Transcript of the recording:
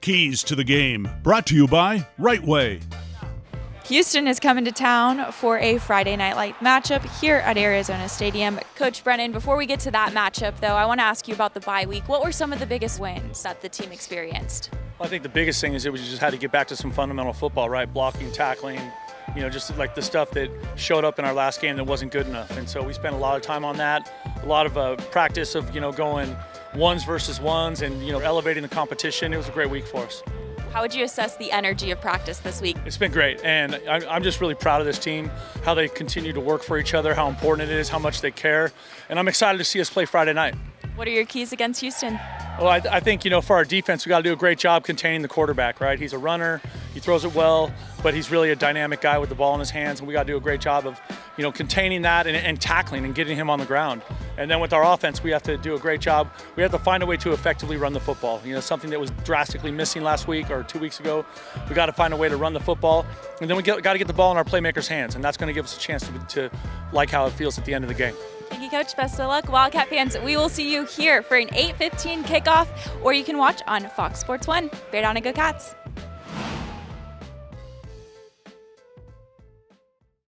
Keys to the Game, brought to you by Right Way. Houston is coming to town for a Friday Night Light matchup here at Arizona Stadium. Coach Brennan, before we get to that matchup, though, I want to ask you about the bye week. What were some of the biggest wins that the team experienced? Well, I think the biggest thing is it was just had to get back to some fundamental football, right? Blocking, tackling, you know, just like the stuff that showed up in our last game that wasn't good enough. And so we spent a lot of time on that, a lot of uh, practice of, you know, going ones versus ones and, you know, elevating the competition. It was a great week for us. How would you assess the energy of practice this week? It's been great, and I'm just really proud of this team, how they continue to work for each other, how important it is, how much they care, and I'm excited to see us play Friday night. What are your keys against Houston? Well, I, I think, you know, for our defense, we got to do a great job containing the quarterback, right? He's a runner, he throws it well, but he's really a dynamic guy with the ball in his hands, and we got to do a great job of, you know, containing that and, and, tackling and getting him on the ground. And then with our offense, we have to do a great job. We have to find a way to effectively run the football. You know, something that was drastically missing last week or two weeks ago. We got to find a way to run the football, and then we got to get the ball in our playmakers' hands, and that's going to give us a chance to, to like how it feels at the end of the game. Thank you, Coach. Best of luck. Wildcat fans, we will see you here for an 8.15 kickoff, or you can watch on Fox Sports 1. Bear down and go Cats.